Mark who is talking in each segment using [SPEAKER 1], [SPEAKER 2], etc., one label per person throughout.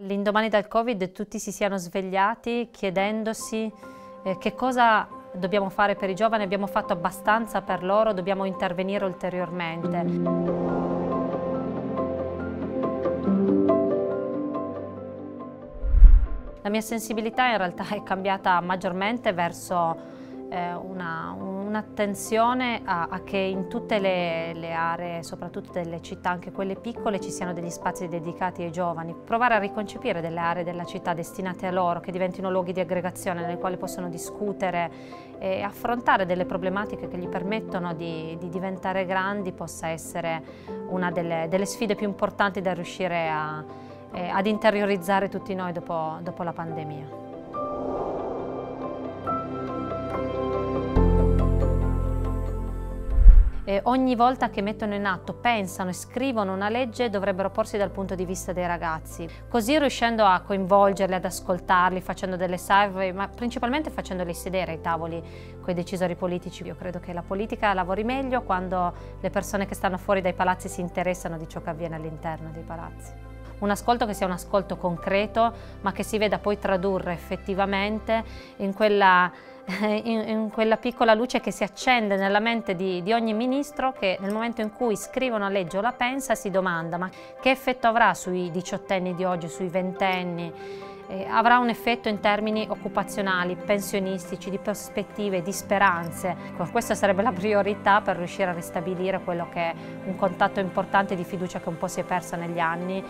[SPEAKER 1] All'indomani del Covid tutti si siano svegliati chiedendosi eh, che cosa dobbiamo fare per i giovani, abbiamo fatto abbastanza per loro, dobbiamo intervenire ulteriormente. La mia sensibilità in realtà è cambiata maggiormente verso eh, un'attenzione un a, a, che in tutte le, le, aree, soprattutto delle città, anche quelle piccole, ci siano degli spazi dedicati ai giovani. Provare a riconcepire delle aree della città destinate a loro, che diventino luoghi di aggregazione nei quali possono discutere e affrontare delle problematiche che gli permettono di, di diventare grandi, possa essere una delle, delle, sfide più importanti da riuscire a, eh, ad interiorizzare tutti noi dopo, dopo la pandemia. Eh, ogni volta che mettono in atto, pensano e scrivono una legge dovrebbero porsi dal punto di vista dei ragazzi. Così riuscendo a coinvolgerli, ad ascoltarli, facendo delle salve, ma principalmente facendoli sedere ai tavoli con i decisori politici. Io credo che la politica lavori meglio quando le persone che stanno fuori dai palazzi si interessano di ciò che avviene all'interno dei palazzi un ascolto che sia un ascolto concreto ma che si veda poi tradurre effettivamente in quella in, in, quella piccola luce che si accende nella mente di, di, ogni ministro che nel momento in cui scrive una legge o la pensa si domanda ma che effetto avrà sui diciottenni di oggi, sui ventenni? Eh, avrà un effetto in termini occupazionali, pensionistici, di prospettive, di speranze. Questa sarebbe la priorità per riuscire a ristabilire quello che è un contatto importante di fiducia che un po' si è persa negli anni.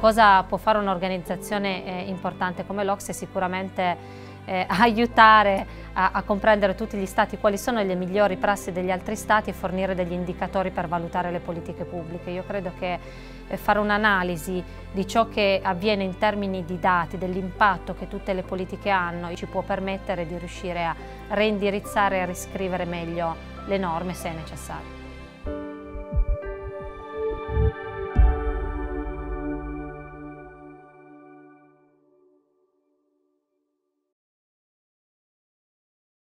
[SPEAKER 1] Cosa può fare un'organizzazione eh, importante come l'Ox? Sicuramente eh, aiutare a, a, comprendere tutti gli stati quali sono le migliori prassi degli altri stati e fornire degli indicatori per valutare le politiche pubbliche. Io credo che eh, fare un'analisi di ciò che avviene in termini di dati, dell'impatto che tutte le politiche hanno, ci può permettere di riuscire a reindirizzare e a riscrivere meglio le norme se è necessario.